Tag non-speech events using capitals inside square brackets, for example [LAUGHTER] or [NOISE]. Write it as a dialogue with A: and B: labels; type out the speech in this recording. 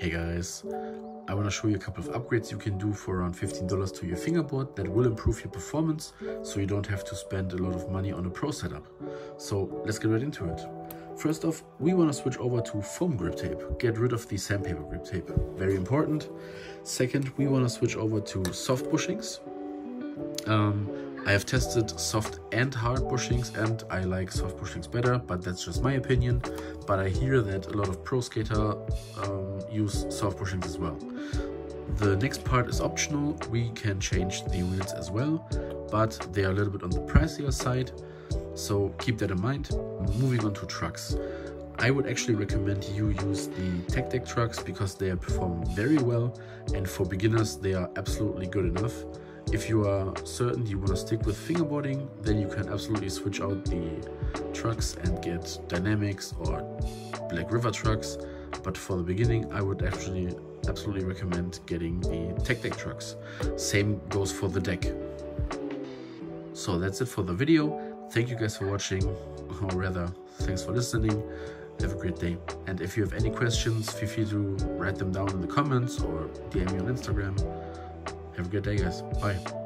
A: Hey guys, I want to show you a couple of upgrades you can do for around $15 to your fingerboard that will improve your performance so you don't have to spend a lot of money on a pro setup. So let's get right into it. First off, we want to switch over to foam grip tape. Get rid of the sandpaper grip tape. Very important. Second, we want to switch over to soft bushings. Um, I have tested soft and hard bushings and I like soft bushings better, but that's just my opinion. But I hear that a lot of pro skater um, use soft bushings as well. The next part is optional. We can change the wheels as well, but they are a little bit on the pricier side. So keep that in mind. Moving on to trucks. I would actually recommend you use the Tech Deck trucks because they perform very well and for beginners they are absolutely good enough. If you are certain you want to stick with fingerboarding, then you can absolutely switch out the trucks and get Dynamics or Black River trucks. But for the beginning, I would actually absolutely recommend getting the Tech Deck trucks. Same goes for the deck. So that's it for the video. Thank you guys for watching, [LAUGHS] or rather, thanks for listening. Have a great day. And if you have any questions, feel free to write them down in the comments or DM me on Instagram. Have a good day, guys. Bye.